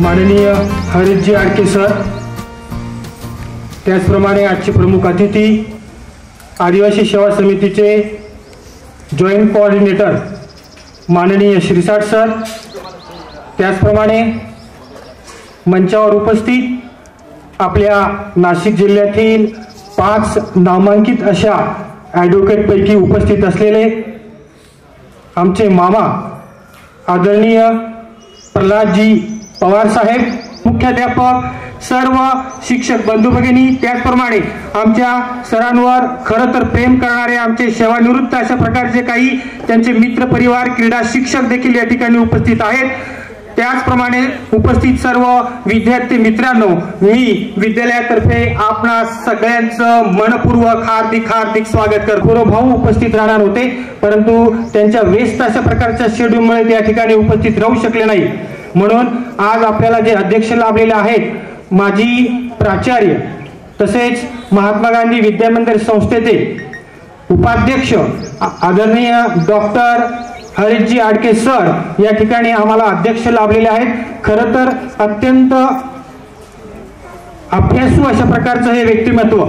माननीय हरितजी आडके सर त्याचप्रमाणे आजचे प्रमुख अतिथी आदिवासी सेवा समितीचे जॉईंट कोऑर्डिनेटर माननीय श्रीसाट सर त्याचप्रमाणे मंचावर उपस्थित आपल्या नाशिक जिल्ह्यातील पाच नामांकित अशा ॲडव्होकेटपैकी उपस्थित असलेले आमचे मामा आदरणीय प्रल्हादजी पवार साहेब मुख्याध्यापक सर्व शिक्षक बंधू भगिनी त्याचप्रमाणे आमच्या सरांवर खरं तर प्रेम करणारे आमचे सेवानिवृत्त अशा प्रकारचे काही त्यांचे मित्र परिवार क्रीडा शिक्षक देखील या ठिकाणी उपस्थित आहेत. त्याचप्रमाणे उपस्थित सर्व विद्यार्थी मित्रांनो मी विद्यालयातर्फे आपणा सगळ्यांचं मनपूर्वक हार्दिक हार्दिक स्वागत करतो. भाऊ उपस्थित राहणार होते परंतु त्यांच्या व्यस्त अशा प्रकारच्या शेड्यूलमुळे त्या ठिकाणी उपस्थित राहू शकले नाही म्हणून आज आपल्याला जे अध्यक्ष लाभलेले आहेत माजी प्राचार्य तसेच महात्मा गांधी विद्यामंदिर संस्थेचे उपाध्यक्ष आदरणीय डॉक्टर हरितजी आडके सर या ठिकाणी आम्हाला अध्यक्ष लाभलेले आहेत. खरं तर अत्यंत अभ्यासू अशा प्रकारचं हे व्यक्तिमत्व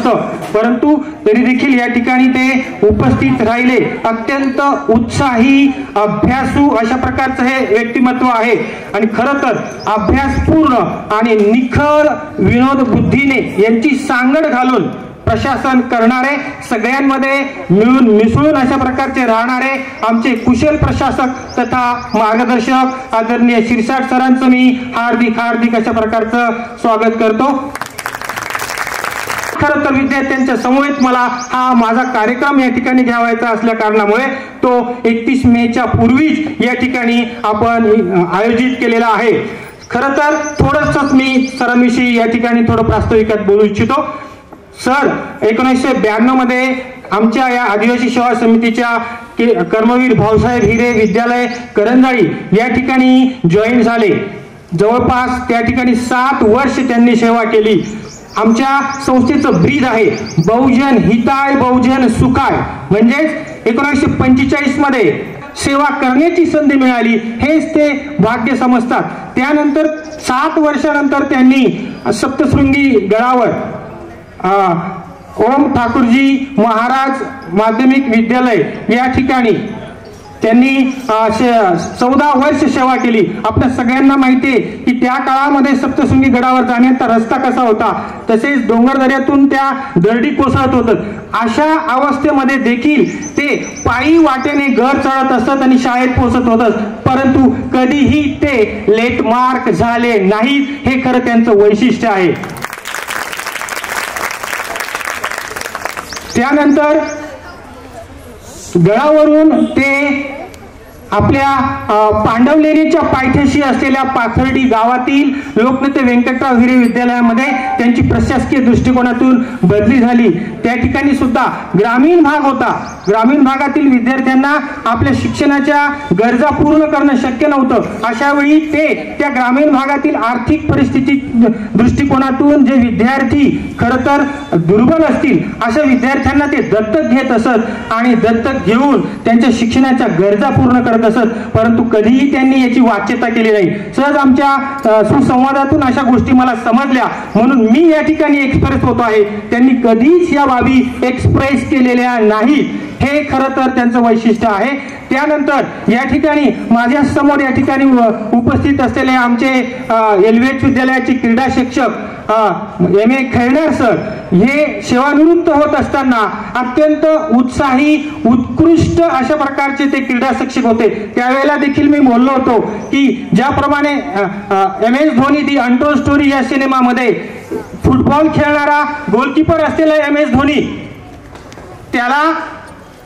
असतं. परंतु तरी देखील या ठिकाणी ते उपस्थित राहिले. अत्यंत उत्साही अभ्यासू अशा प्रकारचं हे व्यक्तिमत्व आहे. आणि खरं तर अभ्यासपूर्ण आणि निखळ विनोद बुद्धीने यांची सांगड घालून प्रशासन करणारे सगळ्यांमध्ये मिळून मिसळून अशा प्रकारचे राहणारे आमचे कुशल प्रशासक तथा मार्गदर्शक आदरणीय शिरसाट सरांचं मी हार्दिक हार्दिक अशा प्रकारचं स्वागत करतो. खरं तर विद्यार्थ्यांच्या समवेत मला हा माझा कार्यक्रम या ठिकाणी घ्यावायचा असल्या कारणामुळे तो एकतीस मेच्या पूर्वीच या ठिकाणी आपण आयोजित केलेला आहे. खरं तर थोडंसंच मी सरांविषयी या ठिकाणी थोडं प्रास्ताविकात बोलू इच्छितो. सर एकोणीसशे ब्याण्णवमध्ये आमच्या या आदिवासी सेवा समितीच्या कर्मवीर भाऊसाहेब हिरे विद्यालय करंजाळी या ठिकाणी जॉईन झाले. जवळपास त्या ठिकाणी सात वर्ष त्यांनी सेवा केली. आमच्या संस्थेचं ब्रीद आहे. बहुजन हिताय बहुजन सुखाय. म्हणजेच एकोणीसशे पंचेचाळीसमध्ये सेवा करण्याची संधी मिळाली. हेच ते भाग्य समजतात. त्यानंतर सात वर्षानंतर त्यांनी सप्तशृंगी गडावर ओम ठाकूरजी महाराज माध्यमिक विद्यालय या ठिकाणी त्यांनी चौदा वर्ष सेवा केली. आपल्या सगळ्यांना माहिती आहे की त्या काळामध्ये सप्तशृंगी गडावर जाण्याचा रस्ता कसा होता? तसेच डोंगरदऱ्यातून त्या दरडी कोसळत होत. अशा अवस्थेमध्ये देखील ते पायी वाटेने घर चढत असत आणि शाळेत पोहोचत होत. परंतु कधीही ते लेट मार्क झाले नाहीत हे खरं त्यांचं वैशिष्ट्य आहे. त्यानंतर गडावरून ते आपल्या पांडवलेरीच्या पांडवलेणीच्या पायथ्याशी असलेल्या पाथर्डी गावातील लोकनेते व्यंकटराव हिरे विद्यालयामध्ये त्यांची प्रशासकीय दृष्टिकोनातून बदली झाली. त्या ठिकाणी सुद्धा ग्रामीण भाग होता. ग्रामीण भागातील विद्यार्थ्यांना आपल्या शिक्षणाच्या गरजा पूर्ण करणं शक्य नव्हतं. अशा वेळी ते त्या ग्रामीण भागातील आर्थिक परिस्थिती दृष्टिकोनातून जे विद्यार्थी खरं तर दुर्बल असतील अशा विद्यार्थ्यांना ते दत्तक घेत असत आणि दत्तक घेऊन त्यांच्या शिक्षणाच्या गरजा पूर्ण करत असत परंतु कधीही त्यांनी याची वाच्यता केली नाही. सहज आमच्या सुसंवादातून अशा गोष्टी मला समजल्या. म्हणून मी या ठिकाणी एक्सप्रेस होतो आहे. त्यांनी कधीच या बाबी एक्सप्रेस केलेल्या नाहीत. हे खरं तर त्यांचं वैशिष्ट्य आहे. त्यानंतर या ठिकाणी माझ्यासमोर या ठिकाणी उपस्थित असलेले आमचे एलव्हीएच विद्यालयाचे क्रीडा शिक्षक एम ए खैरनार सर हे सेवानिवृत्त होत असताना अत्यंत उत्साही उत्कृष्ट अशा प्रकारचे ते क्रीडा शिक्षक होते. त्यावेळेला देखील मी बोललो होतो की ज्याप्रमाणे M S Dhoni the untold story या सिनेमामध्ये फुटबॉल खेळणारा गोलकीपर असलेला एम एस धोनी त्याला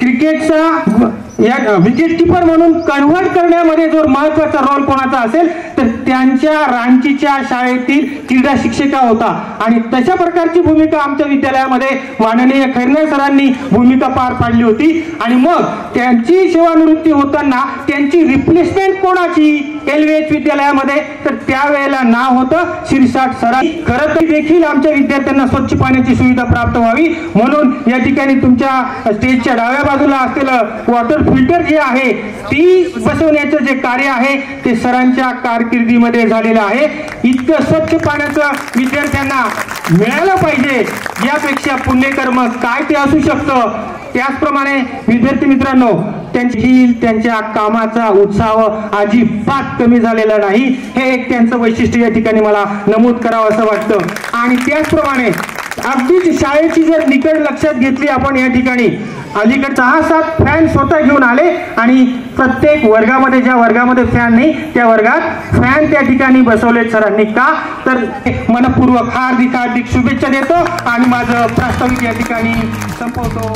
क्रिकेटचा या विकेट किपर म्हणून कन्व्हर्ट करण्यामध्ये जो महत्त्वाचा रोल कोणाचा असेल तर त्यांच्या रांचीच्या शाळेतील क्रीडा शिक्षिका होता. आणि तशा प्रकारची भूमिका आमच्या विद्यालयामध्ये माननीय खैरनार सरांनी भूमिका पार पाडली होती. आणि मग त्यांची सेवानिवृत्ती होताना त्यांची रिप्लेसमेंट कोणाची? एल एच विद्यालयामध्ये तर त्यावेळेला नाव होतं शिरसाट सराई खरं तर देखील आमच्या विद्यार्थ्यांना स्वच्छ पाण्याची सुविधा प्राप्त व्हावी. म्हणून या ठिकाणी तुमच्या स्टेजच्या डाव्या बाजूला असलेलं वॉटर फिल्टर जे आहे ती बसवण्याचं जे कार्य आहे ते सरांच्या कारकिर्दीमध्ये झालेलं आहे. इतकं स्वच्छ पाण्याचं विद्यार्थ्यांना मिळालं पाहिजे. यापेक्षा पुण्यकर्म काय ते असू शकतं? त्याचप्रमाणे विद्यार्थी मित्रांनो त्यांची त्यांच्या कामाचा उत्साह अजिबात कमी झालेला नाही. हे एक त्यांचं वैशिष्ट्य या ठिकाणी मला नमूद करावं असं वाटतं. आणि त्याचप्रमाणे अगदीच शाळेची जर निकड लक्षात घेतली आपण या ठिकाणी अलीकडे सहा सात फॅन स्वतः घेऊन आले आणि प्रत्येक वर्गामध्ये ज्या वर्गामध्ये फॅन नाही त्या वर्गात फॅन त्या ठिकाणी बसवले सरांनी. का? तर मनपूर्वक हार्दिक हार्दिक शुभेच्छा देतो आणि माझं प्रास्ताविक या ठिकाणी संपवतो.